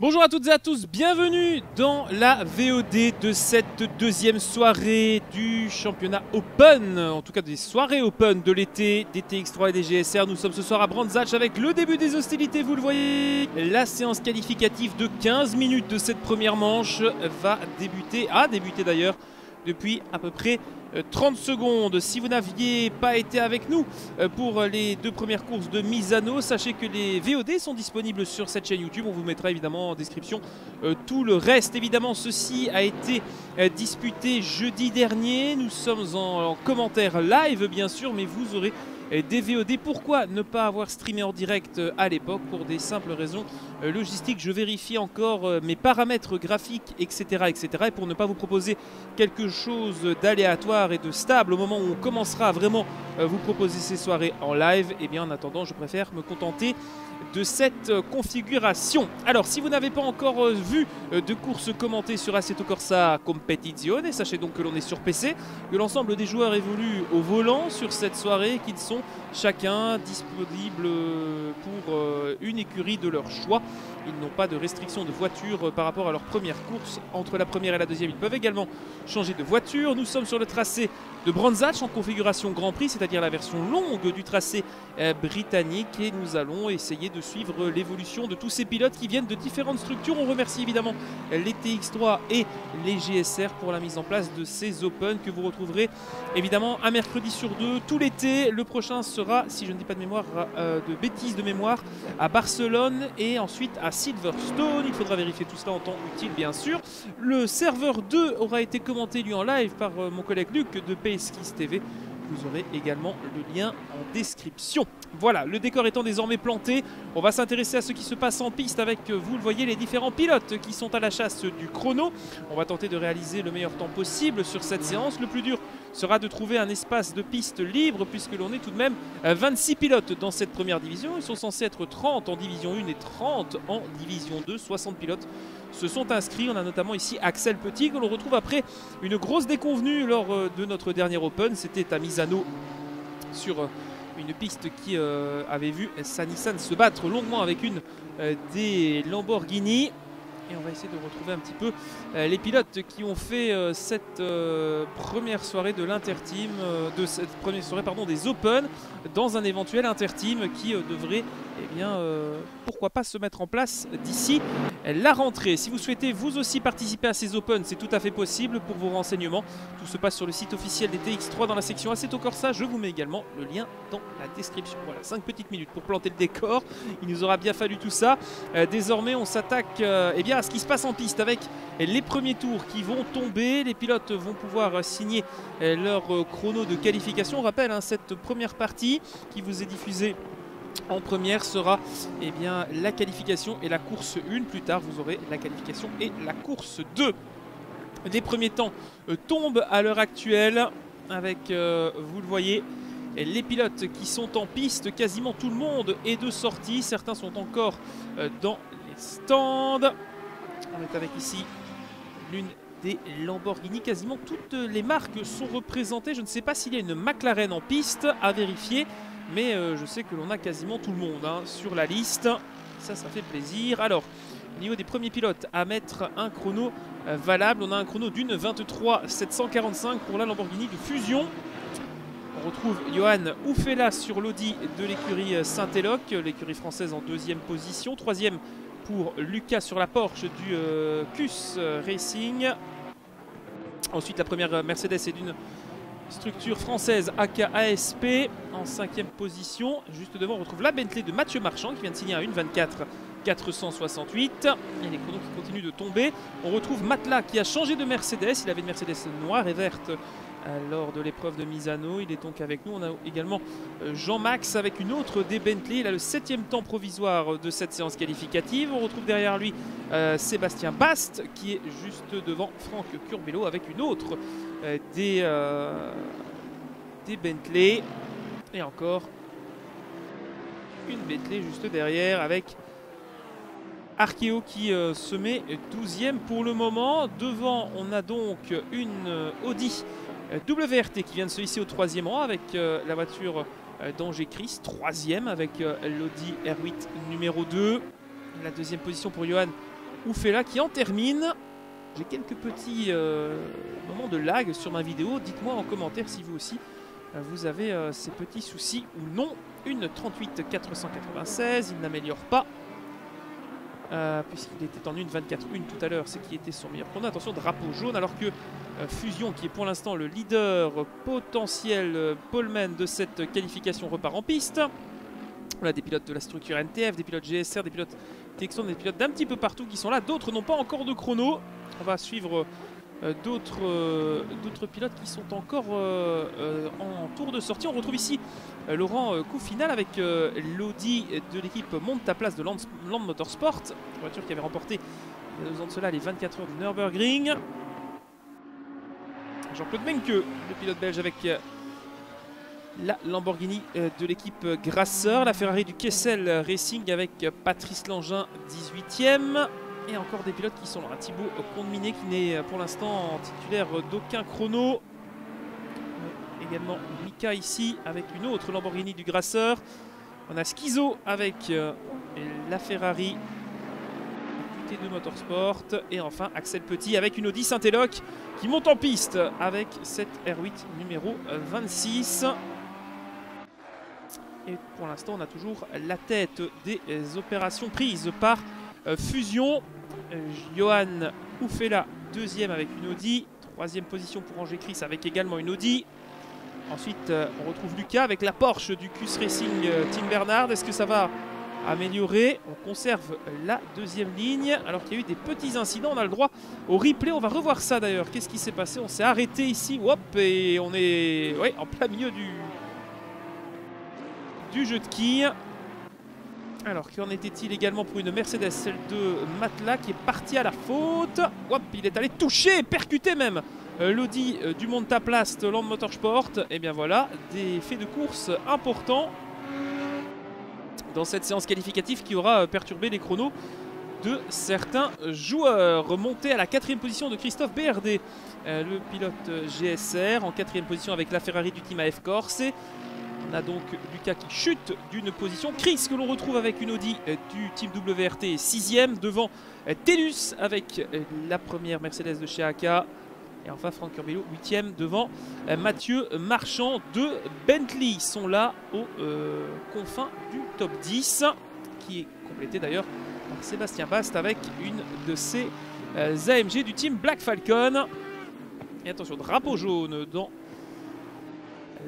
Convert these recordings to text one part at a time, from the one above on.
Bonjour à toutes et à tous, bienvenue dans la VOD de cette deuxième soirée du championnat Open, en tout cas des soirées Open de l'été des TX3 et des GSR. Nous sommes ce soir à Brandzach avec le début des hostilités, vous le voyez. La séance qualificative de 15 minutes de cette première manche va débuter, a débuté d'ailleurs depuis à peu près 30 euh, secondes. Si vous n'aviez pas été avec nous euh, pour les deux premières courses de Misano, sachez que les VOD sont disponibles sur cette chaîne YouTube. On vous mettra évidemment en description euh, tout le reste. Évidemment, ceci a été disputé jeudi dernier. Nous sommes en commentaire live, bien sûr, mais vous aurez des. Pourquoi ne pas avoir streamé en direct euh, à l'époque Pour des simples raisons euh, logistiques. Je vérifie encore euh, mes paramètres graphiques, etc., etc. Et pour ne pas vous proposer quelque chose d'aléatoire et de stable au moment où on commencera à vraiment vous proposer ces soirées en live, et eh bien en attendant, je préfère me contenter de cette configuration. Alors, si vous n'avez pas encore vu de course commentée sur Assetto Corsa Competizione, sachez donc que l'on est sur PC, que l'ensemble des joueurs évoluent au volant sur cette soirée, qu'ils sont chacun disponible pour euh, une écurie de leur choix. Ils n'ont pas de restriction de voiture euh, par rapport à leur première course. Entre la première et la deuxième, ils peuvent également changer de voiture. Nous sommes sur le tracé de Brandzach en configuration Grand Prix, c'est-à-dire la version longue du tracé euh, britannique. Et nous allons essayer de suivre l'évolution de tous ces pilotes qui viennent de différentes structures. On remercie évidemment les TX3 et les GSR pour la mise en place de ces Open que vous retrouverez évidemment un mercredi sur deux tout l'été. Le prochain sera, si je ne dis pas de mémoire, euh, de bêtises de mémoire, à Barcelone et ensuite à Silverstone. Il faudra vérifier tout cela en temps utile, bien sûr. Le serveur 2 aura été commenté, lui, en live par euh, mon collègue Luc de PSKis TV. Vous aurez également le lien en description. Voilà, le décor étant désormais planté, on va s'intéresser à ce qui se passe en piste avec, euh, vous le voyez, les différents pilotes qui sont à la chasse du chrono. On va tenter de réaliser le meilleur temps possible sur cette séance. Le plus dur sera de trouver un espace de piste libre puisque l'on est tout de même 26 pilotes dans cette première division. Ils sont censés être 30 en division 1 et 30 en division 2. 60 pilotes se sont inscrits. On a notamment ici Axel Petit que l'on retrouve après une grosse déconvenue lors euh, de notre dernier Open. C'était à Misano sur euh, une piste qui euh, avait vu sa Nissan se battre longuement avec une des Lamborghini. Et on va essayer de retrouver un petit peu les pilotes qui ont fait cette première soirée de l'interteam, de cette première soirée pardon, des Open dans un éventuel interteam qui devrait eh bien, pourquoi pas se mettre en place d'ici la rentrée. Si vous souhaitez vous aussi participer à ces Open, c'est tout à fait possible pour vos renseignements. Tout se passe sur le site officiel des TX3 dans la section Assetto Corsa. Je vous mets également le lien dans la description. Voilà, 5 petites minutes pour planter le décor. Il nous aura bien fallu tout ça. désormais, on s'attaque eh bien, ce qui se passe en piste avec les premiers tours qui vont tomber. Les pilotes vont pouvoir signer leur chrono de qualification. On rappelle hein, cette première partie qui vous est diffusée en première sera eh bien, la qualification et la course 1. Plus tard, vous aurez la qualification et la course 2. Les premiers temps euh, tombent à l'heure actuelle avec, euh, vous le voyez, les pilotes qui sont en piste. Quasiment tout le monde est de sortie. Certains sont encore euh, dans les stands. On est avec ici l'une des Lamborghini. Quasiment toutes les marques sont représentées. Je ne sais pas s'il y a une McLaren en piste à vérifier. Mais euh, je sais que l'on a quasiment tout le monde hein, sur la liste. Ça, ça fait plaisir. Alors, au niveau des premiers pilotes à mettre un chrono euh, valable, on a un chrono d'une 23 745 pour la Lamborghini de Fusion. On retrouve Johan Oufela sur l'Audi de l'écurie Saint-Eloc, l'écurie française en deuxième position. Troisième pour Lucas sur la Porsche du euh, CUS Racing. Ensuite, la première Mercedes est d'une structure française AKASP en cinquième position. Juste devant, on retrouve la Bentley de Mathieu Marchand qui vient de signer à 1,24 468. Et les chronos qui continuent de tomber. On retrouve Matla qui a changé de Mercedes. Il avait une Mercedes noire et verte lors de l'épreuve de Misano. Il est donc avec nous. On a également euh, Jean-Max avec une autre des Bentley. Il a le septième temps provisoire de cette séance qualificative. On retrouve derrière lui euh, Sébastien Bast qui est juste devant Franck Curbello avec une autre euh, des, des Bentley. Et encore une Bentley juste derrière avec Arkeo qui se met 12e pour le moment. Devant, on a donc une Audi euh, WRT qui vient de se hisser au troisième rang avec euh, la voiture euh, d'Angers Chris, troisième avec l'Audi R8 numéro 2. La deuxième position pour Johan Oufela qui en termine. J'ai quelques petits euh, moments de lag sur ma vidéo. Dites-moi en commentaire si vous aussi euh, vous avez euh, ces petits soucis ou non. Une 38 496, il n'améliore pas. Puisqu'il était en une 24 1 tout à l'heure, c'est qui était son meilleur chrono. Attention, drapeau jaune, alors que Fusion, qui est pour l'instant le leader potentiel poleman de cette qualification, repart en piste. On a des pilotes de la structure NTF, des pilotes GSR, des pilotes TXON, des pilotes d'un petit peu partout qui sont là. D'autres n'ont pas encore de chrono. On va suivre euh, euh, d'autres pilotes qui sont encore euh, en tour de sortie. On retrouve ici Laurent coup final avec l'Audi de l'équipe Monte ta place de Land, Motorsport, voiture qui avait remporté il deux ans de cela les 24 heures du Nürburgring. Jean-Claude Menke, le pilote belge avec la Lamborghini de l'équipe Grasseur, la Ferrari du Kessel Racing avec Patrice Langin 18ème. Et encore des pilotes qui sont là. Thibaut Condeminé qui n'est pour l'instant titulaire d'aucun chrono. également Mika ici avec une autre Lamborghini du Grasseur. On a Schizo avec euh, la Ferrari T2 Motorsport. Et enfin Axel Petit avec une Audi Saint-Éloc qui monte en piste avec cette R8 numéro 26. Et pour l'instant, on a toujours la tête des opérations prises par euh, Fusion. Euh, Johan Oufela, deuxième avec une Audi. Troisième position pour Angers Chris avec également une Audi. Ensuite, euh, on retrouve Lucas avec la Porsche du QS Racing Team Bernard. Est-ce que ça va améliorer? On conserve la deuxième ligne. Alors qu'il y a eu des petits incidents, on a le droit au replay. On va revoir ça d'ailleurs. Qu'est-ce qui s'est passé? On s'est arrêté ici. Hop, et on est en plein milieu du, du jeu de quilles. Alors, qu'en était-il également pour une Mercedes, celle de Matla, qui est partie à la faute? Hop, il est allé toucher, percuter même euh, l'Audi euh, du Montaplast Land Motorsport. Et eh bien voilà, des faits de course importants dans cette séance qualificative qui aura euh, perturbé les chronos de certains joueurs. Remonté à la quatrième position de Christophe BRD, le pilote GSR, en quatrième position avec la Ferrari du team AF Corse. On a donc Lucas qui chute d'une position. Chris que l'on retrouve avec une Audi euh, du Team WRT 6ème devant euh, Telus avec euh, la première Mercedes de chez AK. Et enfin Franck Urbello 8ème devant Mathieu Marchand de Bentley. Ils sont là aux confins du top 10 qui est complété d'ailleurs par Sébastien Bast avec une de ses AMG du team Black Falcon. Et attention, drapeau jaune dans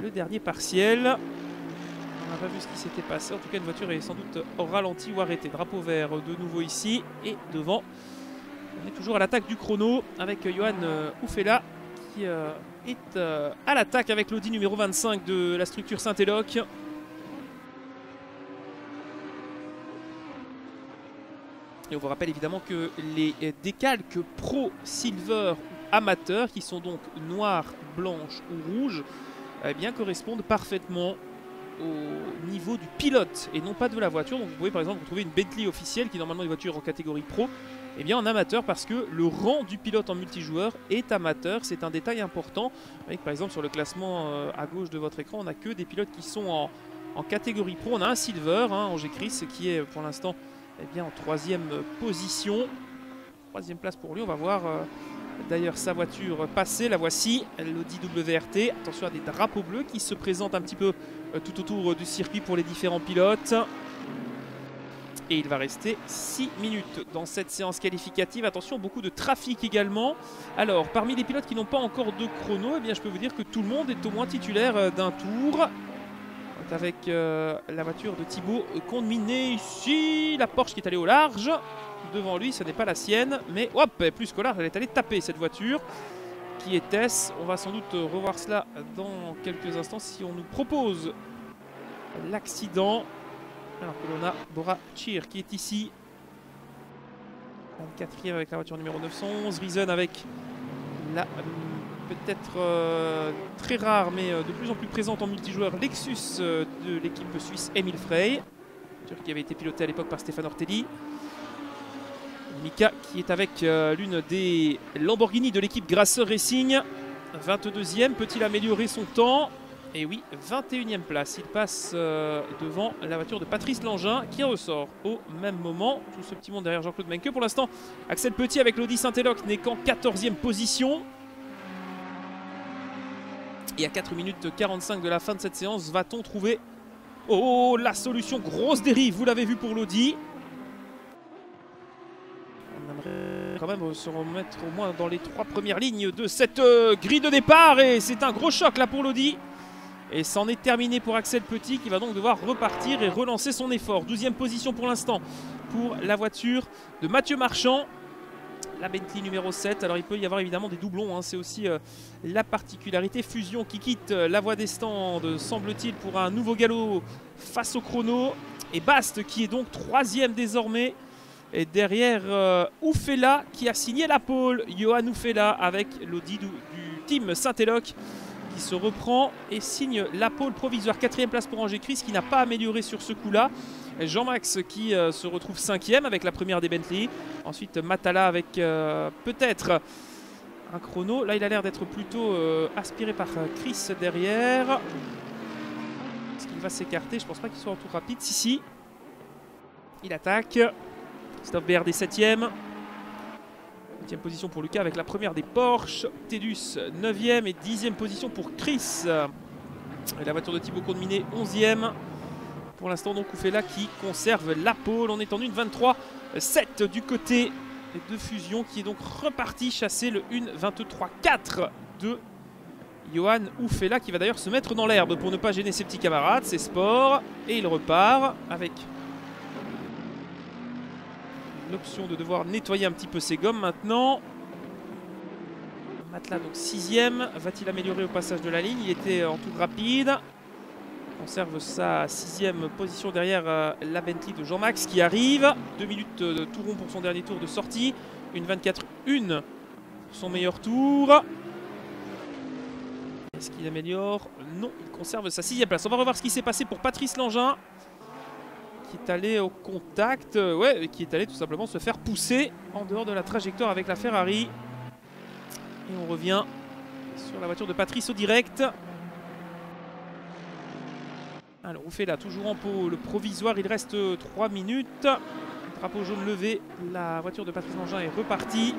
le dernier partiel. On n'a pas vu ce qui s'était passé. En tout cas, une voiture est sans doute au ralenti ou arrêtée. Drapeau vert de nouveau ici. Et devant, on est toujours à l'attaque du chrono avec Johan euh, Oufela qui euh, est euh, à l'attaque avec l'Audi numéro 25 de la structure Saint-Éloc. Et on vous rappelle évidemment que les décalques Pro Silver amateurs, qui sont donc noirs, blanches ou rouges, eh bien, correspondent parfaitement au niveau du pilote et non pas de la voiture. Donc vous pouvez par exemple trouver une Bentley officielle qui est normalement une voiture en catégorie pro, et eh bien en amateur parce que le rang du pilote en multijoueur est amateur. C'est un détail important. Avec, par exemple sur le classement euh, à gauche de votre écran, on n'a que des pilotes qui sont en, catégorie pro. On a un Silver, hein, Chris, qui est pour l'instant eh en troisième position. Troisième place pour lui. On va voir. Euh, d'ailleurs sa voiture passée. La voici, l'Audi WRT. Attention à des drapeaux bleus qui se présentent un petit peu euh, tout autour du circuit pour les différents pilotes. Et il va rester 6 minutes dans cette séance qualificative. Attention, beaucoup de trafic également. Alors, parmi les pilotes qui n'ont pas encore de chrono, eh bien, je peux vous dire que tout le monde est au moins titulaire euh, d'un tour. Avec euh, la voiture de Thibaut Condeminé ici. La Porsche qui est allée au large devant lui. Ce n'est pas la sienne, mais hop, plus que elle est allée taper cette voiture. Qui était-ce? On va sans doute revoir cela dans quelques instants si on nous propose l'accident. Alors que l'on a Bora Chir qui est ici. 24e avec la voiture numéro 911. Reason avec la peut-être euh, très rare mais euh, de plus en plus présente en multijoueur Lexus euh, de l'équipe suisse Emile Frey. Qui avait été pilotée à l'époque par Stéphane Ortelli. Mika qui est avec euh, l'une des Lamborghini de l'équipe Grasseur Racing. 22e, peut-il améliorer son temps? Et oui, 21e place. Il passe euh, devant la voiture de Patrice Langin qui ressort au même moment. Tout ce petit monde derrière Jean-Claude Menke. Pour l'instant, Axel Petit avec l'Audi Saint-Éloque n'est qu'en 14e position. Et à 4 minutes 45 de la fin de cette séance, va-t-on trouver Oh, la solution, grosse dérive, vous l'avez vu pour l'Audi. On aimerait quand même se remettre au moins dans les trois premières lignes de cette euh, grille de départ. Et c'est un gros choc là pour l'Audi. Et c'en est terminé pour Axel Petit qui va donc devoir repartir et relancer son effort. 12e position pour l'instant pour la voiture de Mathieu Marchand. La Bentley numéro 7. Alors il peut y avoir évidemment des doublons. Hein. C'est aussi euh, la particularité. Fusion qui quitte euh, la voie des stands, semble-t-il, pour un nouveau galop face au chrono. Et Bast qui est donc troisième désormais. Et derrière euh, Oufela qui a signé la pole. Johan Oufela avec l'Audi du, team Saint-Éloque qui se reprend et signe la pole provisoire. Quatrième place pour Angers Chris qui n'a pas amélioré sur ce coup-là. Jean-Max qui euh, se retrouve cinquième avec la première des Bentley. Ensuite Matala avec euh, peut-être un chrono. Là il a l'air d'être plutôt euh, aspiré par Chris derrière. Est-ce qu'il va s'écarter? Je pense pas qu'il soit en tour rapide. Si, si. Il attaque. Christophe BRD 7ème. 8 position pour Lucas avec la première des Porsche. Tedus 9e et 10e position pour Chris. Et la voiture de Thibaut Courminet 11e. Pour l'instant, donc, Oufela qui conserve la pole. On est en 1-23-7 du côté de Fusion qui est donc reparti chasser le 1-23-4 de Johan Oufela qui va d'ailleurs se mettre dans l'herbe pour ne pas gêner ses petits camarades. C'est sport. Et il repart avec l'option de devoir nettoyer un petit peu ses gommes maintenant. Matelas donc sixième. Va-t-il améliorer au passage de la ligne? Il était en tout rapide. Conserve sa sixième position derrière euh, la Bentley de Jean-Max qui arrive. Deux minutes de tout rond pour son dernier tour de sortie. Une 24-1 son meilleur tour. Est-ce qu'il améliore? Non, il conserve sa sixième place. On va revoir ce qui s'est passé pour Patrice Langin qui est allé au contact, euh, ouais, qui est allé tout simplement se faire pousser en dehors de la trajectoire avec la Ferrari. Et on revient sur la voiture de Patrice au direct. Alors, fait là, toujours en pot, le provisoire, il reste 3 minutes. Drapeau jaune levé, la voiture de Patrice Langin est repartie.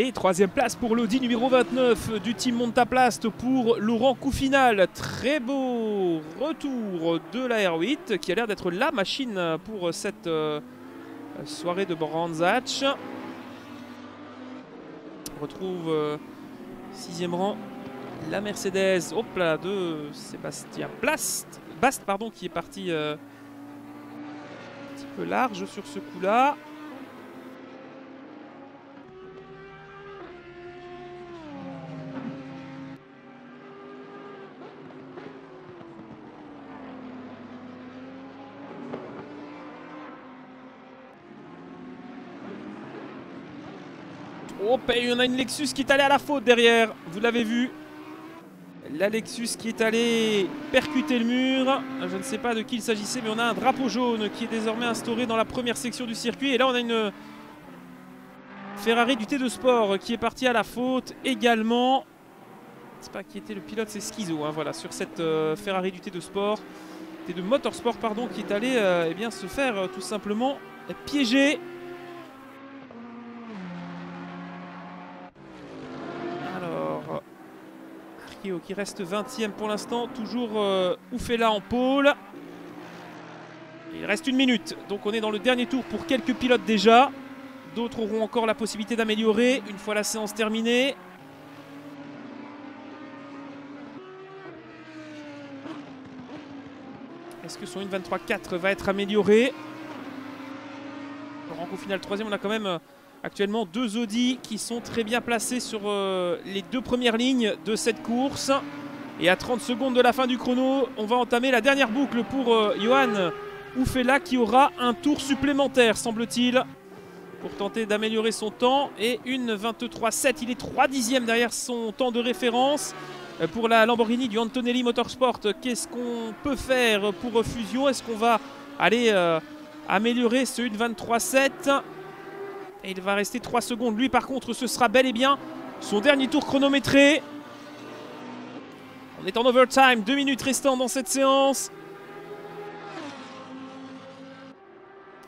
Et troisième place pour l'Audi numéro 29 du team Montaplast pour Laurent Coufinal. Très beau retour de la R8 qui a l'air d'être la machine pour cette euh, soirée de Brandzach. On retrouve euh, sixième rang la Mercedes hop là, de Sébastien Blast, Bast pardon, qui est parti euh, un petit peu large sur ce coup-là. En a une Lexus qui est allée à la faute derrière. Vous l'avez vu. La Lexus qui est allée percuter le mur. Je ne sais pas de qui il s'agissait, mais on a un drapeau jaune qui est désormais instauré dans la première section du circuit. Et là, on a une Ferrari du T2 Sport qui est partie à la faute également. C'est pas qui était le pilote, c'est Schizo. Hein, voilà, sur cette euh, Ferrari du T2 Sport. T2 Motorsport, pardon, qui est allé euh, eh bien, se faire euh, tout simplement piéger. Qui reste 20ème pour l'instant. Toujours euh, Oufela en pôle. Il reste une minute. Donc on est dans le dernier tour pour quelques pilotes déjà. D'autres auront encore la possibilité d'améliorer une fois la séance terminée. Est-ce que son 1.23.4 va être amélioré? Au final troisième, on a quand même euh, Actuellement, deux Audi qui sont très bien placés sur euh, les deux premières lignes de cette course. Et à 30 secondes de la fin du chrono, on va entamer la dernière boucle pour euh, Johan Oufela qui aura un tour supplémentaire, semble-t-il, pour tenter d'améliorer son temps. Et une 23-7, il est 3 dixièmes derrière son temps de référence. Euh, pour la Lamborghini du Antonelli Motorsport, qu'est-ce qu'on peut faire pour Fusion Est-ce qu'on va aller améliorer ce 1.23.7 et il va rester 3 secondes. Lui, par contre, ce sera bel et bien son dernier tour chronométré. On est en overtime, deux minutes restantes dans cette séance.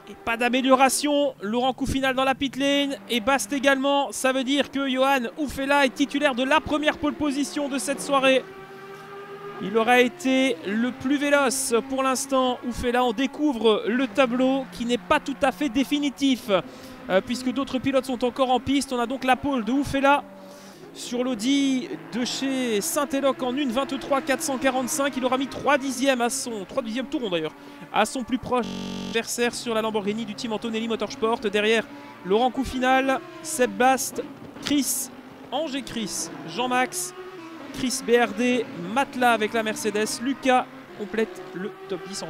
Et pas d'amélioration. Laurent coup final dans la pit lane. Et Bast également. Ça veut dire que Johan Oufela est titulaire de la première pole position de cette soirée. Il aura été le plus véloce pour l'instant. Oufela, on découvre le tableau qui n'est pas tout à fait définitif. Euh, puisque d'autres pilotes sont encore en piste. On a donc la pole de Oufela sur l'Audi de chez Saint-Éloc en 1.23 445. Il aura mis 3 dixièmes à son 3 dixièmes tour d'ailleurs à son plus proche adversaire sur la Lamborghini du team Antonelli Motorsport. Derrière, Laurent Coufinal, Seb Bast, Chris, Angers Chris, Jean-Max, Chris BRD, Matla avec la Mercedes, Lucas complète le top 10 en.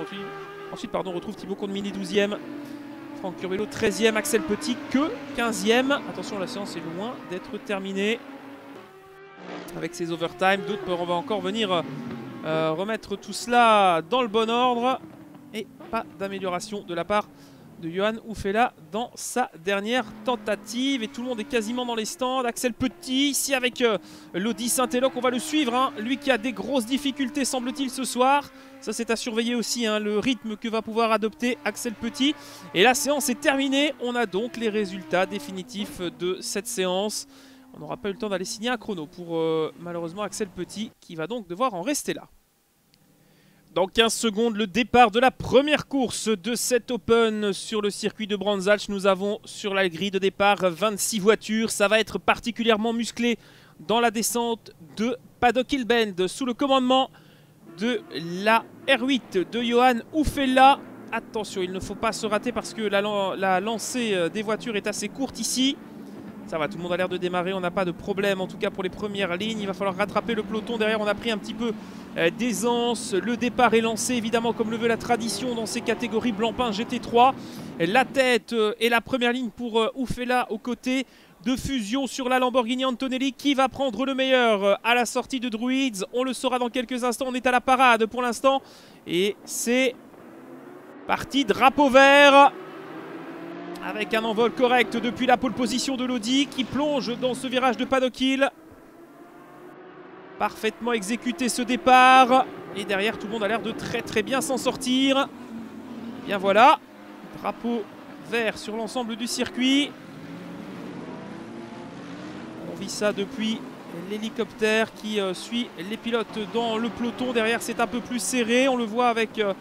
Ensuite, pardon, on retrouve Thibaut Condemini 12e, Franck Curbelo 13e, Axel Petit que 15e. Attention, la séance est loin d'être terminée avec ses overtime. D'autres peuvent encore venir euh, remettre tout cela dans le bon ordre. Et pas d'amélioration de la part de Johan Oufela dans sa dernière tentative. Et tout le monde est quasiment dans les stands. Axel Petit ici avec euh, l'Audi Saint-Éloc. On va le suivre. Hein. Lui qui a des grosses difficultés semble-t-il ce soir. Ça c'est à surveiller aussi hein, le rythme que va pouvoir adopter Axel Petit. Et la séance est terminée. On a donc les résultats définitifs de cette séance. On n'aura pas eu le temps d'aller signer un chrono pour euh, malheureusement Axel Petit qui va donc devoir en rester là. Dans 15 secondes, le départ de la première course de cet Open sur le circuit de Brands Nous avons sur la grille de départ 26 voitures. Ça va être particulièrement musclé dans la descente de Paddock Hill Bend sous le commandement de la R8 de Johan Oufella. Attention, il ne faut pas se rater parce que la, la lancée euh, des voitures est assez courte ici. Ça va, tout le monde a l'air de démarrer, on n'a pas de problème en tout cas pour les premières lignes. Il va falloir rattraper le peloton. Derrière, on a pris un petit peu euh, d'aisance. Le départ est lancé évidemment comme le veut la tradition dans ces catégories blanc-pain GT3. La tête euh, et la première ligne pour Oufela aux côtés de fusion sur la Lamborghini Antonelli qui va prendre le meilleur à la sortie de Druids? On le saura dans quelques instants. On est à la parade pour l'instant. Et c'est parti, drapeau vert avec un envol correct depuis la pole position de l'Audi qui plonge dans ce virage de Paddock. Parfaitement exécuté ce départ. Et derrière, tout le monde a l'air de très très bien s'en sortir. bien voilà, drapeau vert sur l'ensemble du circuit. Ça depuis l'hélicoptère qui euh, suit les pilotes dans le peloton. Derrière, c'est un peu plus serré. On le voit avec... Euh,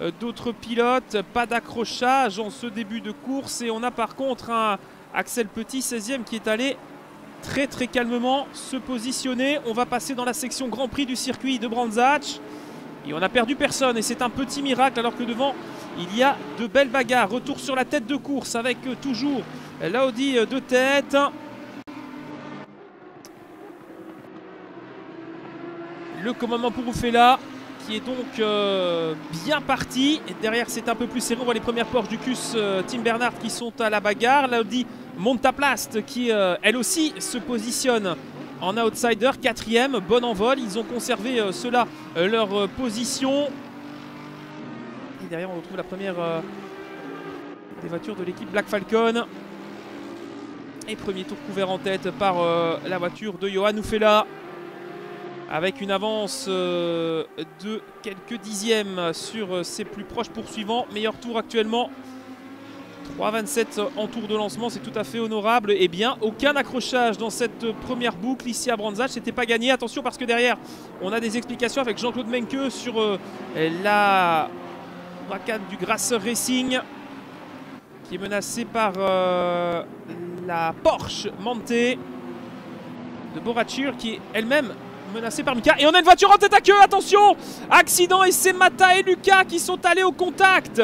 euh, d'autres pilotes. Pas d'accrochage en ce début de course. Et on a par contre un Axel Petit, 16e, qui est allé très très calmement se positionner. On va passer dans la section Grand Prix du circuit de Brands Et on a perdu personne. Et c'est un petit miracle alors que devant, il y a de belles bagarres. Retour sur la tête de course avec toujours l'Audi de tête. Le commandement pour là qui est donc euh, bien parti. Derrière, c'est un peu plus serré. On voit les premières Porsche du CUS euh, Tim Bernard qui sont à la bagarre. L'Audi Montaplast qui, euh, elle aussi, se positionne en outsider. Quatrième, bon envol. Ils ont conservé cela leur position. Et derrière, on retrouve la première des voitures de l'équipe Black Falcon. Et premier tour couvert en tête par la voiture de Johan Oufela avec une avance euh, de quelques dixièmes sur euh, ses plus proches poursuivants. Meilleur tour actuellement. 3,27 en tour de lancement, c'est tout à fait honorable. Et eh bien, aucun accrochage dans cette première boucle ici à Branzach. C'était pas gagné. Attention parce que derrière, on a des explications avec Jean-Claude Menke sur euh, la racade du Grasser Racing qui est menacé par la Porsche Monté de Borachir qui elle-même menacé par Mika. Et on a une voiture en tête à queue, attention Accident et c'est Mata et Lucas qui sont allés au contact.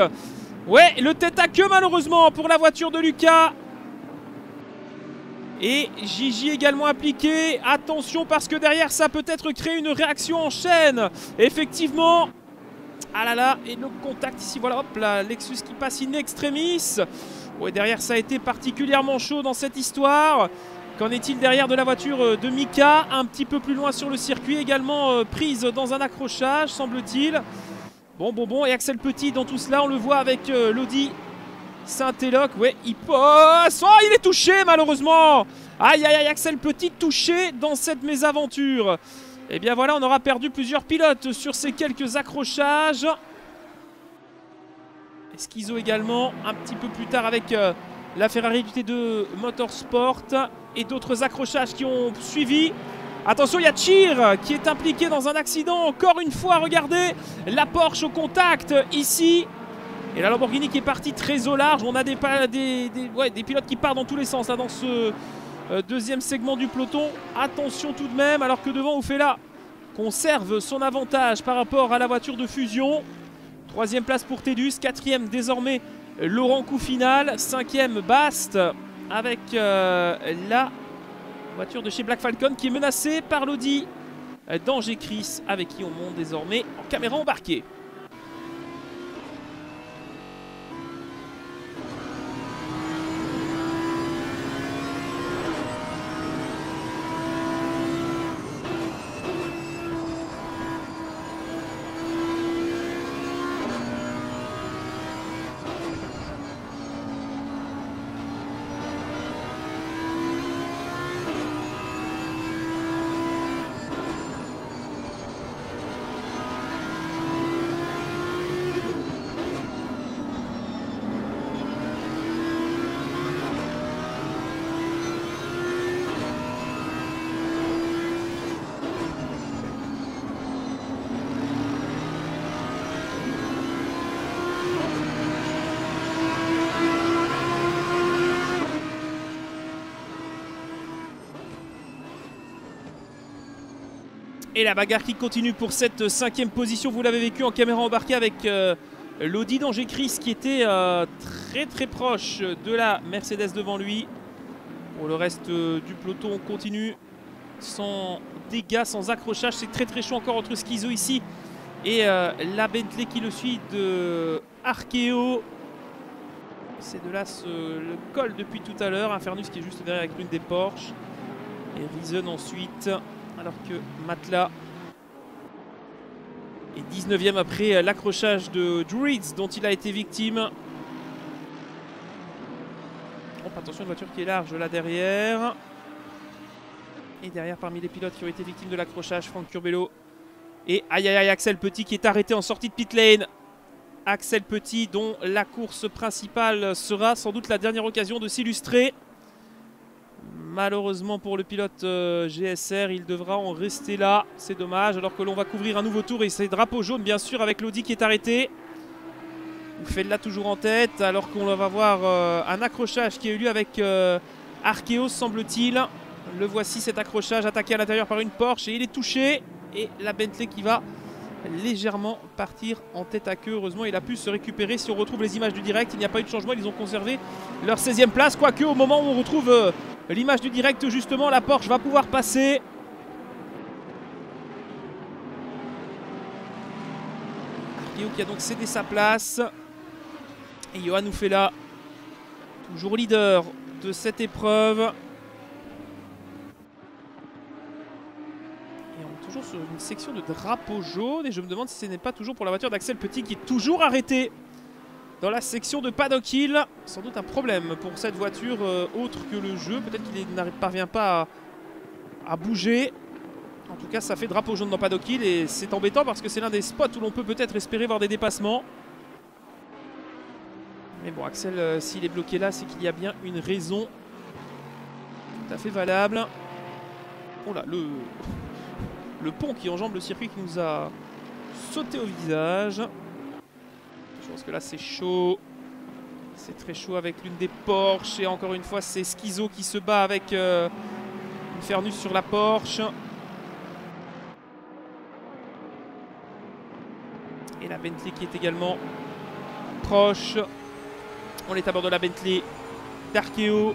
Ouais, le tête à queue malheureusement pour la voiture de Lucas. Et Gigi également appliqué. Attention parce que derrière ça peut être créé une réaction en chaîne. Effectivement. Ah là là, et le contact ici, voilà, hop là, Lexus qui passe in extremis. Ouais, derrière ça a été particulièrement chaud dans cette histoire. Qu'en est-il derrière de la voiture euh, de Mika Un petit peu plus loin sur le circuit, également euh, prise dans un accrochage, semble-t-il. Bon, bon, bon. Et Axel Petit dans tout cela, on le voit avec euh, l'Audi Saint-Éloc, ouais, il passe. Oh, il est touché malheureusement. Aïe, aïe, aïe, Axel Petit touché dans cette mésaventure. Et eh bien voilà, on aura perdu plusieurs pilotes sur ces quelques accrochages. Esquizo également, un petit peu plus tard avec la Ferrari du T2 Motorsport. Et d'autres accrochages qui ont suivi. Attention, il y a Chir qui est impliqué dans un accident. Encore une fois, regardez la Porsche au contact ici. Et la Lamborghini qui est partie très au large. On a des, pilotes qui partent dans tous les sens là, dans ce euh, deuxième segment du peloton. Attention tout de même, alors que devant Oufela conserve son avantage par rapport à la voiture de fusion. Troisième place pour Tedus. Quatrième désormais Laurent Coufinal. Cinquième Bast avec euh, la voiture de chez Black Falcon qui est menacée par l'Audi d'Angers Chris avec qui on monte désormais en caméra embarquée. Et la bagarre qui continue pour cette cinquième position. Vous l'avez vécu en caméra embarquée avec euh, l'Audi d'Angers Chris qui était euh, très très proche de la Mercedes devant lui. Pour le reste euh, du peloton, on continue sans dégâts, sans accrochage. C'est très très chaud encore entre Schizo ici et la Bentley qui le suit de Arkeo. C'est de là le col depuis tout à l'heure. Infernus qui est juste derrière avec l'une des Porsche. Et Risen ensuite alors que Matla est 19ème après l'accrochage de Druids dont il a été victime. attention, une voiture qui est large là derrière. Et derrière, parmi les pilotes qui ont été victimes de l'accrochage, Franck Curbello. Et aïe aïe aïe, Axel Petit qui est arrêté en sortie de pit lane. Axel Petit dont la course principale sera sans doute la dernière occasion de s'illustrer. Malheureusement pour le pilote euh, GSR, il devra en rester là. C'est dommage, alors que l'on va couvrir un nouveau tour. Et c'est drapeau jaune, bien sûr, avec l'Audi qui est arrêté. Là toujours en tête, alors qu'on va voir euh, un accrochage qui a eu lieu avec euh, Archeos, semble-t-il. Le voici, cet accrochage, attaqué à l'intérieur par une Porsche. Et il est touché. Et la Bentley qui va légèrement partir en tête à queue. Heureusement, il a pu se récupérer. Si on retrouve les images du direct, il n'y a pas eu de changement. Ils ont conservé leur 16e place. Quoique, au moment où on retrouve L'image du direct, justement, la Porsche va pouvoir passer. Arqueo qui a donc cédé sa place. Et Johan nous fait là, toujours leader de cette épreuve. Et on est sur une section de drapeau jaune. Et je me demande si ce n'est pas toujours pour la voiture d'Axel Petit qui est toujours arrêtée dans la section de Paddock Hill. Sans doute un problème pour cette voiture euh, autre que le jeu. Peut-être qu'il ne parvient pas à, bouger. En tout cas, ça fait drapeau jaune dans Paddock Hill et c'est embêtant parce que c'est l'un des spots où l'on peut peut-être espérer voir des dépassements. Mais bon, Axel, euh, s'il est bloqué là, c'est qu'il y a bien une raison tout à fait valable. Oh là, le, le pont qui enjambe le circuit qui nous a sauté au visage. Je pense que là c'est chaud. C'est très chaud avec l'une des Porsche. Et encore une fois, c'est Schizo qui se bat avec euh, une Fernus sur la Porsche. Et la Bentley qui est également proche. On est à bord de la Bentley d'Arkeo.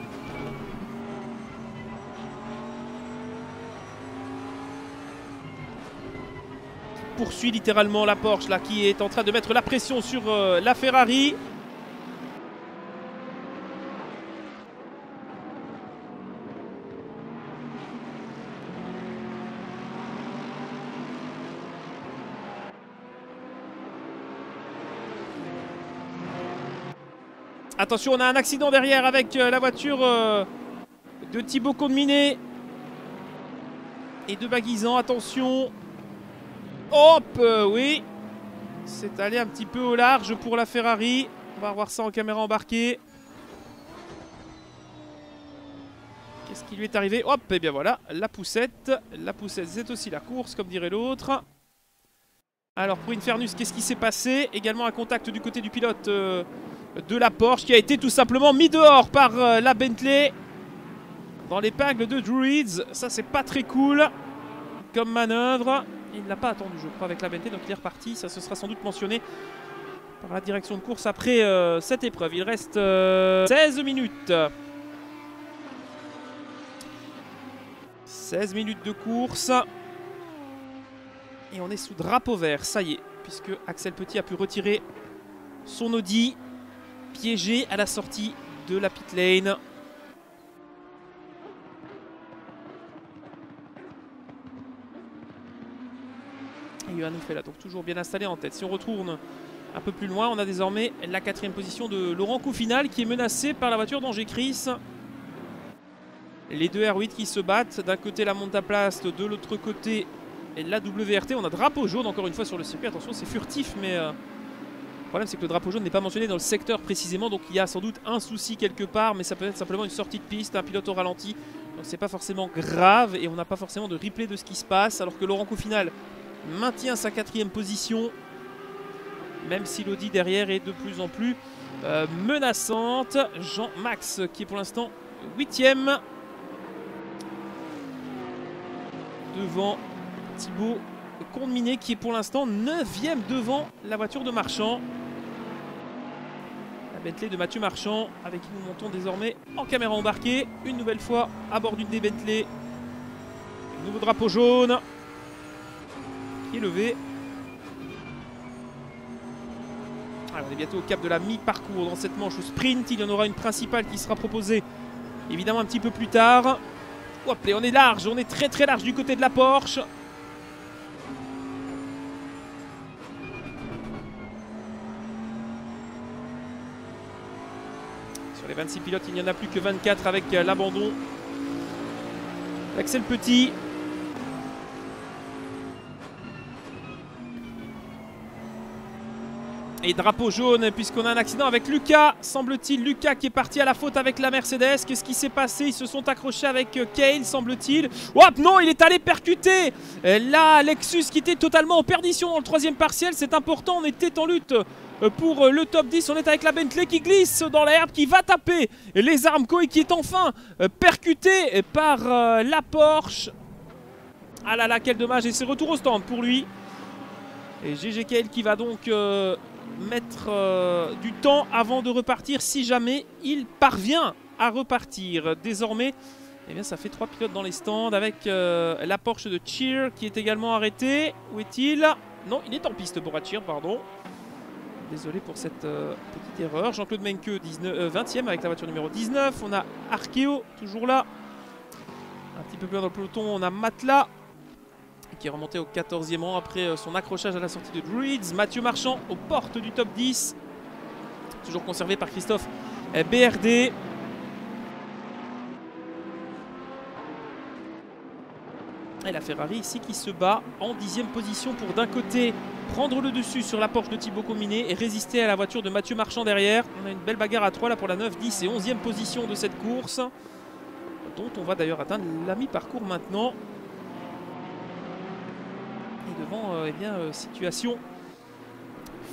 Poursuit littéralement la Porsche là, qui est en train de mettre la pression sur euh, la Ferrari. Attention, on a un accident derrière avec euh, la voiture euh, de Thibaut Combiné. Et de Baguisan, attention. Hop, euh, oui. C'est allé un petit peu au large pour la Ferrari. On va revoir ça en caméra embarquée. Qu'est-ce qui lui est arrivé Hop, et bien voilà, la poussette. La poussette, c'est aussi la course, comme dirait l'autre. Alors pour Infernus, qu'est-ce qui s'est passé Également un contact du côté du pilote euh, de la Porsche qui a été tout simplement mis dehors par euh, la Bentley dans l'épingle de Druids. Ça c'est pas très cool comme manœuvre. Il ne l'a pas attendu je crois avec la Bentley donc il est reparti. Ça se sera sans doute mentionné par la direction de course après euh, cette épreuve. Il reste 16 minutes. 16 minutes de course. Et on est sous drapeau vert, ça y est, puisque Axel Petit a pu retirer son Audi piégé à la sortie de la pit lane. Johan donc toujours bien installé en tête. Si on retourne un peu plus loin, on a désormais la quatrième position de Laurent Coufinal qui est menacé par la voiture d'Angers Chris. Les deux R8 qui se battent. D'un côté la Montaplast, de l'autre côté la WRT. On a drapeau jaune encore une fois sur le circuit. Attention, c'est furtif, mais euh, le problème c'est que le drapeau jaune n'est pas mentionné dans le secteur précisément. Donc il y a sans doute un souci quelque part, mais ça peut être simplement une sortie de piste, un pilote au ralenti. Donc c'est pas forcément grave et on n'a pas forcément de replay de ce qui se passe. Alors que Laurent Coufinal maintient sa quatrième position, même si l'Audi derrière est de plus en plus euh, menaçante. Jean-Max qui est pour l'instant huitième devant Thibaut Courminet qui est pour l'instant 9ème devant la voiture de Marchand. La Bentley de Mathieu Marchand avec qui nous montons désormais en caméra embarquée. Une nouvelle fois à bord d'une des Bentley. Nouveau drapeau jaune levé. Alors on est bientôt au cap de la mi-parcours dans cette manche sprint. Il y en aura une principale qui sera proposée évidemment un petit peu plus tard. Hop, et on est large, on est très très large du côté de la Porsche. Sur les 26 pilotes, il n'y en a plus que 24 avec euh, l'abandon. Axel Petit. Et drapeau jaune puisqu'on a un accident avec Lucas, semble-t-il. Lucas qui est parti à la faute avec la Mercedes. Qu'est-ce qui s'est passé? Ils se sont accrochés avec euh, Kale, semble-t-il. Hop, non, il est allé percuter euh, la Lexus qui était totalement en perdition dans le troisième partiel. C'est important, on était en lutte euh, pour le top 10. On est avec la Bentley qui glisse dans l'herbe, qui va taper les Armco et qui est enfin percuté par la Porsche. Ah là là, quel dommage. Et c'est retour au stand pour lui. Et GG qui va donc mettre euh, du temps avant de repartir si jamais il parvient à repartir. Désormais, eh bien, ça fait trois pilotes dans les stands avec euh, la Porsche de Cheer qui est également arrêtée. Où est-il? Non, il est en piste pour Cheer, pardon. Désolé pour cette euh, petite erreur. Jean-Claude Menke, 20e avec la voiture numéro 19. On a Arkeo, toujours là. Un petit peu plus dans le peloton, on a Matla qui est remonté au 14e rang après euh, son accrochage à la sortie de Druids. Mathieu Marchand aux portes du top 10. Toujours conservé par Christophe euh, BRD. Et la Ferrari ici qui se bat en dixième position pour d'un côté prendre le dessus sur la Porsche de Thibaut Combiné et résister à la voiture de Mathieu Marchand derrière. On a une belle bagarre à 3 là pour la 9, 10 et 11e position de cette course. Dont on va d'ailleurs atteindre la mi-parcours maintenant devant euh, eh bien, euh, situation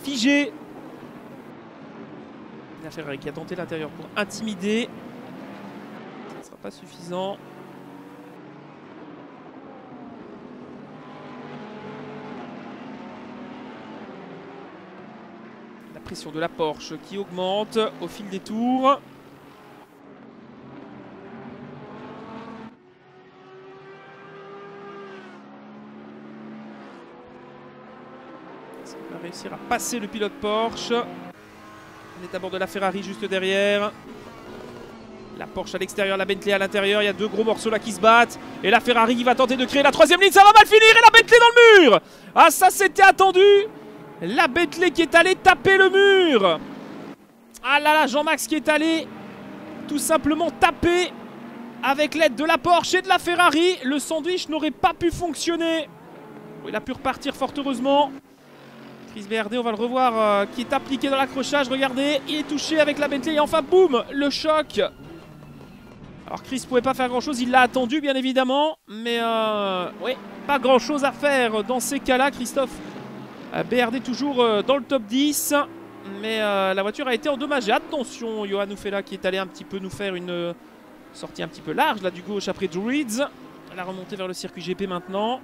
figée. Ferrari qui a tenté l'intérieur pour intimider. Ça ne sera pas suffisant. La pression de la Porsche qui augmente au fil des tours. On va réussir à passer le pilote Porsche. On est à bord de la Ferrari juste derrière. La Porsche à l'extérieur, la Bentley à l'intérieur. Il y a deux gros morceaux là qui se battent. Et la Ferrari va tenter de créer la troisième ligne. Ça va mal finir. Et la Bentley dans le mur. Ah, ça c'était attendu. La Bentley qui est allée taper le mur. Ah là là, Jean-Max qui est allé tout simplement taper avec l'aide de la Porsche et de la Ferrari. Le sandwich n'aurait pas pu fonctionner. Il a pu repartir fort heureusement. Chris BRD, on va le revoir, euh, qui est appliqué dans l'accrochage. Regardez, il est touché avec la Bentley et enfin, boum, le choc. Alors Chris pouvait pas faire grand chose, il l'a attendu bien évidemment, mais euh, oui, pas grand chose à faire dans ces cas-là. Christophe euh, BRD toujours dans le top 10, mais la voiture a été endommagée. Attention, Johan là qui est allé un petit peu nous faire une sortie un petit peu large là du gauche après Druids. La remontée vers le circuit GP maintenant.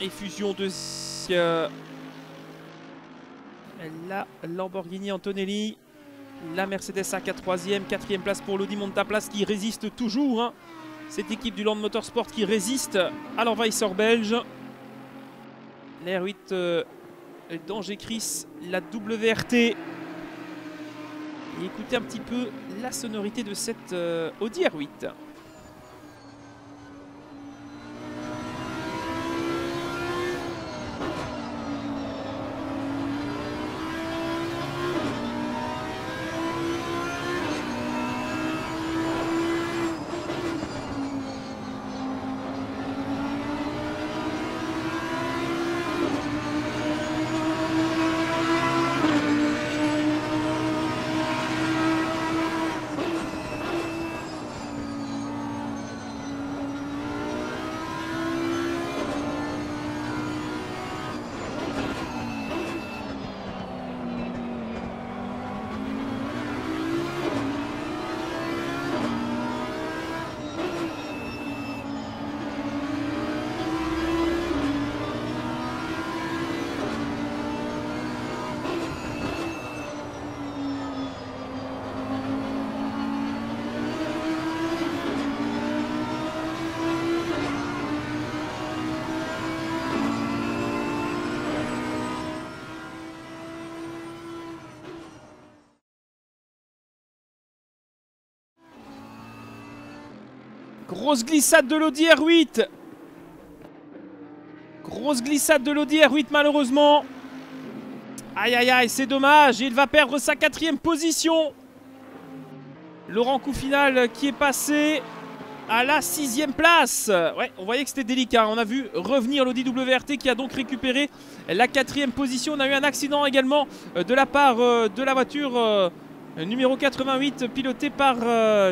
Effusion de la Lamborghini Antonelli. La Mercedes AK 3ème, 4 place pour l'Audi Montaplace qui résiste toujours. Hein. Cette équipe du Land Motorsport qui résiste à l'envahisseur belge. L'R8 euh, Danger Chris, la WRT. Et écoutez un petit peu la sonorité de cette euh, Audi R8. Grosse glissade de l'Audi R8. Grosse glissade de l'Audi R8 malheureusement. Aïe aïe aïe, c'est dommage. Il va perdre sa quatrième position. Laurent coup final qui est passé à la sixième place. Ouais, on voyait que c'était délicat. On a vu revenir l'Audi WRT qui a donc récupéré la quatrième position. On a eu un accident également euh, de la part euh, de la voiture euh, numéro 88 pilotée par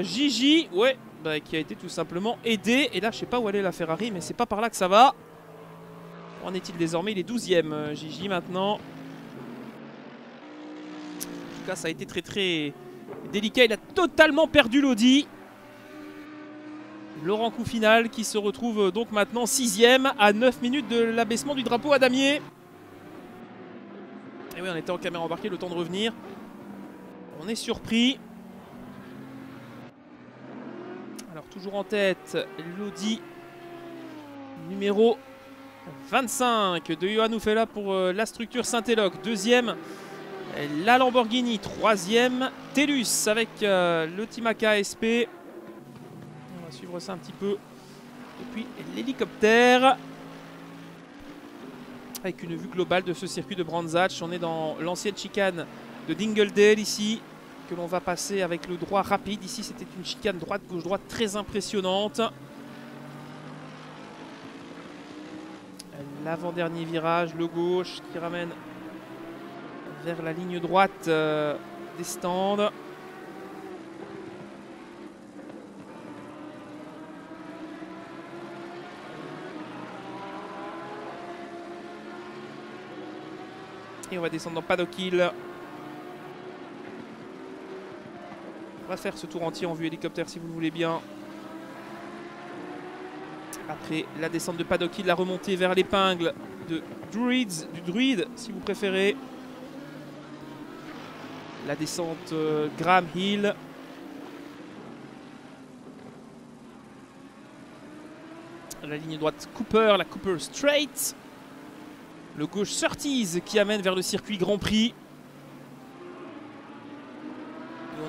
Gigi. Ouais, bah, qui a été tout simplement aidé. Et là, je sais pas où aller la Ferrari, mais c'est pas par là que ça va. En est-il désormais? Il est 12ème, euh, Gigi, maintenant. En tout cas, ça a été très très délicat. Il a totalement perdu l'Audi. Laurent coup final qui se retrouve euh, donc maintenant 6ème à 9 minutes de l'abaissement du drapeau à Damier. Et oui, on était en caméra embarquée, le temps de revenir. On est surpris. Toujours en tête l'Audi numéro 25 de Johan Oufela pour euh, la structure Saint-Éloc. Deuxième, la Lamborghini. Troisième, Telus avec euh, le Timaca SP. On va suivre ça un petit peu. Et puis l'hélicoptère. Avec une vue globale de ce circuit de Brands Hatch. On est dans l'ancienne chicane de Dingledale ici que l'on va passer avec le droit rapide. Ici, c'était une chicane droite-gauche-droite très impressionnante. L'avant-dernier virage, le gauche, qui ramène vers la ligne droite euh, des stands. Et on va descendre dans Paddock Hill. On va faire ce tour entier en vue hélicoptère si vous le voulez bien. Après la descente de Padoki, la remontée vers l'épingle de Druids, du Druid si vous préférez. La descente euh, Graham Hill. La ligne droite Cooper, la Cooper Straight. Le gauche Surtees qui amène vers le circuit Grand Prix.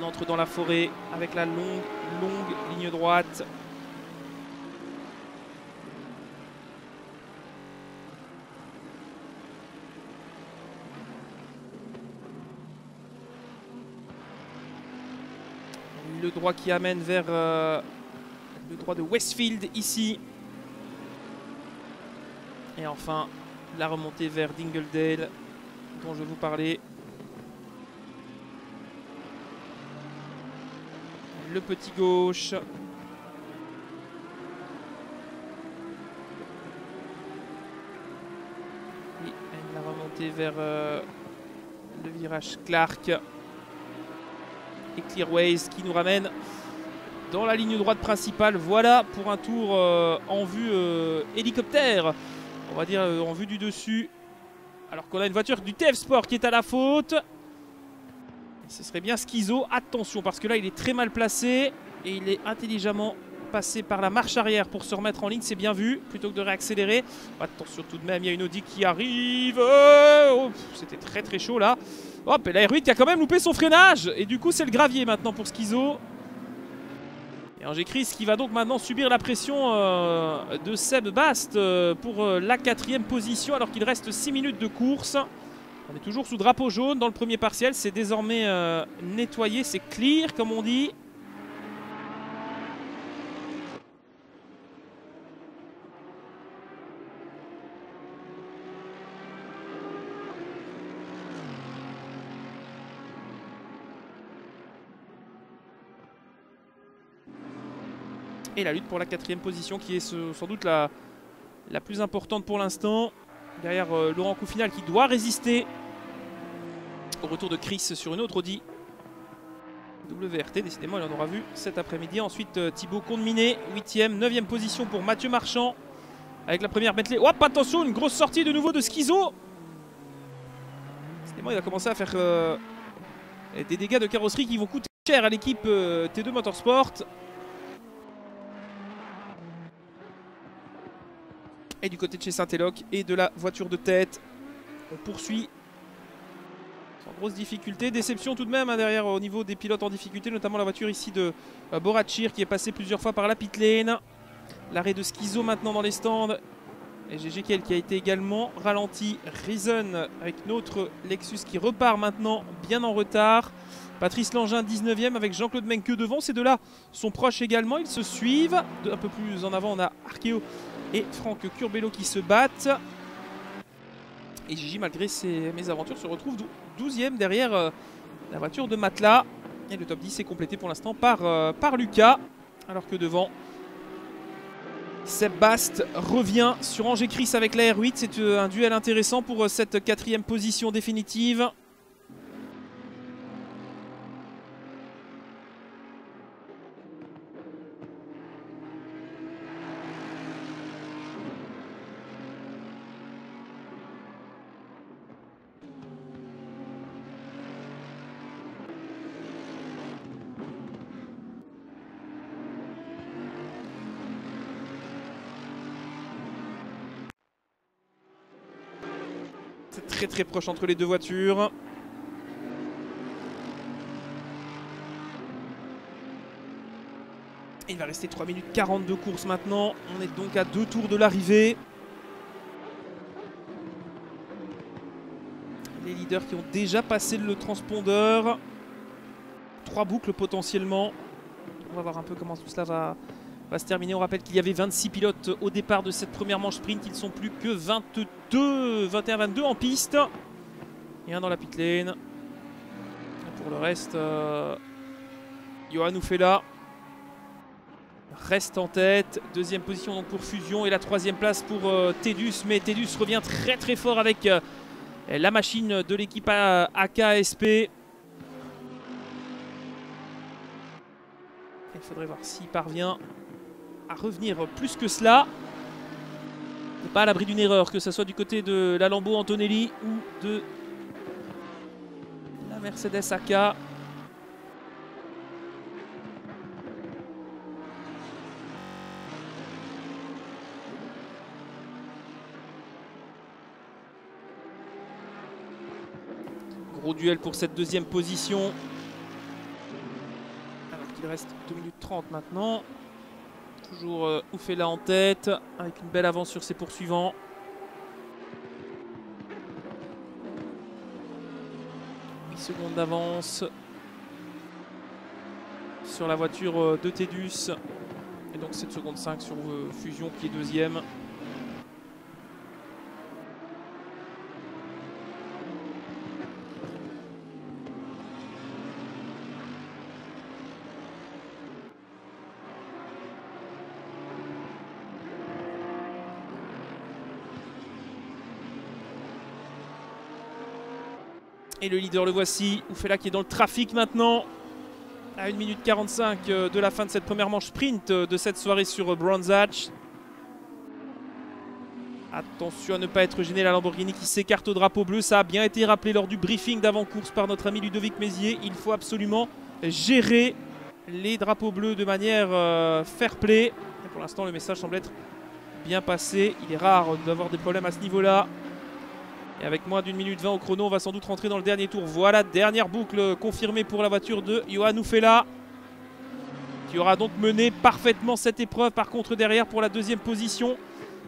Entre dans la forêt avec la longue, longue ligne droite. Le droit qui amène vers euh, le droit de Westfield ici. Et enfin, la remontée vers Dingledale dont je vous parler. Le petit gauche. Et la remontée vers euh, le virage Clark. Et Clearways qui nous ramène dans la ligne droite principale. Voilà pour un tour euh, en vue euh, hélicoptère. On va dire en vue du dessus. Alors qu'on a une voiture du TF Sport qui est à la faute. Ce serait bien Schizo. Attention parce que là il est très mal placé. Et il est intelligemment passé par la marche arrière pour se remettre en ligne. C'est bien vu plutôt que de réaccélérer. Attention tout de même, il y a une Audi qui arrive. Oh, C'était très très chaud là. Hop, et la R8 qui a quand même loupé son freinage. Et du coup c'est le gravier maintenant pour Schizo. Et Angers Chris qui va donc maintenant subir la pression euh, de Seb Bast euh, pour euh, la quatrième position alors qu'il reste 6 minutes de course. On est toujours sous drapeau jaune dans le premier partiel. C'est désormais nettoyé, c'est clear comme on dit. et la lutte pour la quatrième position qui est sans doute la, la plus importante pour l'instant. Derrière euh, Laurent Coufinal qui doit résister au retour de Chris sur une autre Audi. WRT, décidément il en aura vu cet après-midi. Ensuite euh, Thibaut Condeminé, 8ème, 9ème position pour Mathieu Marchand. Avec la première Bentley. Hop, attention, une grosse sortie de nouveau de Schizo. Décidément il a commencé à faire euh, des dégâts de carrosserie qui vont coûter cher à l'équipe T2 Motorsport. Et du côté de chez Saint-Éloc et de la voiture de tête. On poursuit sans grosse difficulté. Déception tout de même hein, derrière au niveau des pilotes en difficulté, notamment la voiture ici de euh, qui est passé plusieurs fois par la pit lane. L'arrêt de Schizo maintenant dans les stands. Et GG qui a été également ralenti. Reason avec notre Lexus qui repart maintenant bien en retard. Patrice Langin 19ème avec Jean-Claude Menke devant. Ces deux-là sont proches également. Ils se suivent. Un peu plus en avant, on a Arkeo et Franck Curbello qui se battent. Et Gigi, malgré ses mésaventures, se retrouve 12e derrière euh, la voiture de Matelas. Et le top 10 est complété pour l'instant par, euh, Lucas. Alors que devant, Seb Bast revient sur Angers Chris avec la R8. C'est euh, un duel intéressant pour cette quatrième position définitive. C'est très très proche entre les deux voitures. Il va rester 3 minutes 42 courses maintenant. On est donc à deux tours de l'arrivée. Les leaders qui ont déjà passé le transpondeur. Trois boucles potentiellement. On va voir un peu comment tout cela va, va se terminer. On rappelle qu'il y avait 26 pilotes au départ de cette première manche sprint. Ils sont plus que 22, 21-22 en piste. Et un dans la pit lane. pour le reste, euh, Johan là reste en tête. Deuxième position pour Fusion et la troisième place pour euh, Tedus. Mais Tedus revient très très fort avec euh, la machine de l'équipe AKSP. Il faudrait voir s'il parvient à revenir plus que cela. pas à l'abri d'une erreur, que ce soit du côté de la Lambeau Antonelli ou de la Mercedes AK. Gros duel pour cette deuxième position. reste 2 minutes 30 maintenant. Toujours euh, Oufela en tête, avec une belle avance sur ses poursuivants. secondes d'avance sur la voiture euh, de Tedus. Et donc 7 secondes 5 sur euh, Fusion qui est deuxième. Et le leader, le voici. Oufela qui est dans le trafic maintenant. À 1 minute 45 euh, de la fin de cette première manche sprint euh, de cette soirée sur euh, Bronze Hatch. Attention à ne pas être gêné, la Lamborghini qui s'écarte au drapeau bleu. Ça a bien été rappelé lors du briefing d'avant-course par notre ami Ludovic Mézier. Il faut absolument gérer les drapeaux bleus de manière fair play. pour l'instant, le message semble être bien passé. Il est rare d'avoir des problèmes à ce niveau-là. Et avec moins d'une minute 20 au chrono, on va sans doute rentrer dans le dernier tour. Voilà, dernière boucle confirmée pour la voiture de Johan Oufela. Qui aura donc mené parfaitement cette épreuve. Par contre, derrière pour la deuxième position,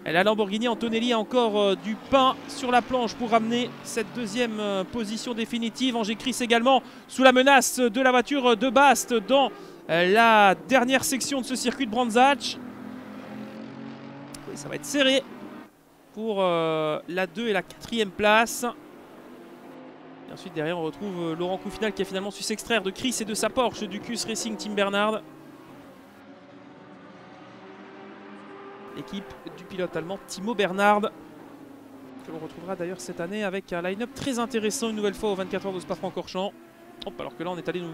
la Lamborghini Antonelli a encore euh, du pain sur la planche pour ramener cette deuxième euh, position définitive. Angers Chris également sous la menace de la voiture de Bast dans euh, la dernière section de ce circuit de Brands Hatch. ça va être serré pour euh, la 2 et la 4 place. Et ensuite derrière on retrouve euh, Laurent Coufinal qui a finalement su s'extraire de Chris et de sa Porsche du Cus Racing Team Bernard. L'équipe du pilote allemand Timo Bernard que l'on retrouvera d'ailleurs cette année avec un line-up très intéressant une nouvelle fois aux 24 heures de Spa-Francorchamps. Alors que là on est allé nous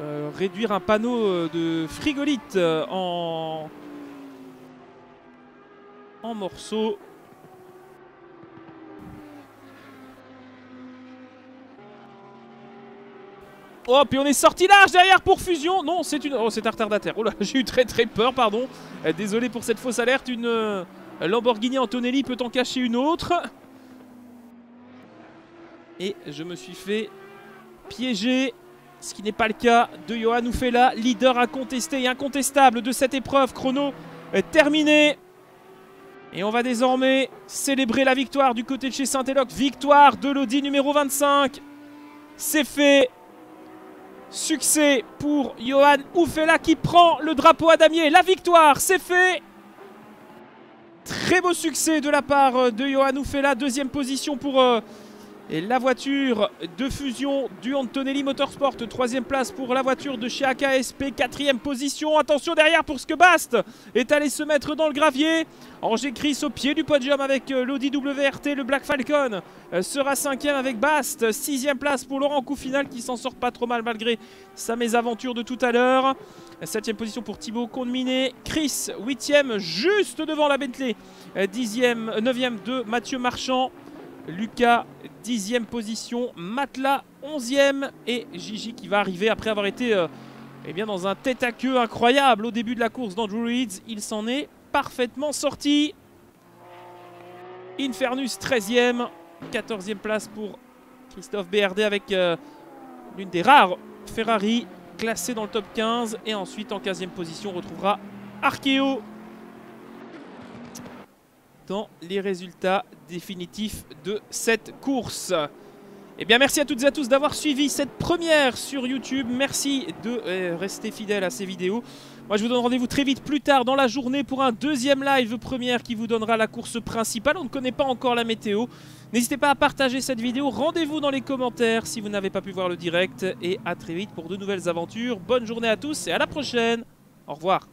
euh, réduire un panneau de frigolite en, en morceaux. Oh, puis on est sorti large derrière pour Fusion. Non, c'est une... Oh, c'est un retardataire. Oh là, j'ai eu très très peur, pardon. Euh, désolé pour cette fausse alerte. Une euh, Lamborghini Antonelli peut en cacher une autre. Et je me suis fait piéger. Ce qui n'est pas le cas de Johan Oufela, leader incontesté et incontestable de cette épreuve. Chrono terminé. Et on va désormais célébrer la victoire du côté de chez Saint-Éloque. Victoire de l'Audi numéro 25. C'est fait. Succès pour Johan Oufela qui prend le drapeau à damier. La victoire, c'est fait. Très beau succès de la part de Johan Oufela. Deuxième position pour euh, la voiture de fusion du Antonelli Motorsport. Troisième place pour la voiture de chez AKSP. Quatrième position. Attention derrière pour ce que Bast est allé se mettre dans le gravier. Angers Chris au pied du podium avec euh, l'Audi WRT. Le Black Falcon euh, sera cinquième avec Bast. Sixième place pour Laurent Coufinal qui s'en sort pas trop mal malgré sa mésaventure de tout à l'heure. Septième position pour Thibaut Condeminé. Chris, huitième, juste devant la Bentley. Euh, dixième, neuvième de Mathieu Marchand. Lucas, dixième position. Matla, onzième. Et Gigi qui va arriver après avoir été eh bien, dans un tête-à-queue incroyable au début de la course d'Andrew Reeds. Il s'en est parfaitement sorti. Infernus 13e, 14e place pour Christophe BRD avec euh, l'une des rares Ferrari classée dans le top 15. Et ensuite en 15e position on retrouvera Arkeo dans les résultats définitifs de cette course. Eh bien merci à toutes et à tous d'avoir suivi cette première sur YouTube. Merci de euh, rester fidèle à ces vidéos. Moi je vous donne rendez-vous très vite plus tard dans la journée pour un deuxième live première qui vous donnera la course principale. On ne connaît pas encore la météo. N'hésitez pas à partager cette vidéo. Rendez-vous dans les commentaires si vous n'avez pas pu voir le direct. Et à très vite pour de nouvelles aventures. Bonne journée à tous et à la prochaine. Au revoir.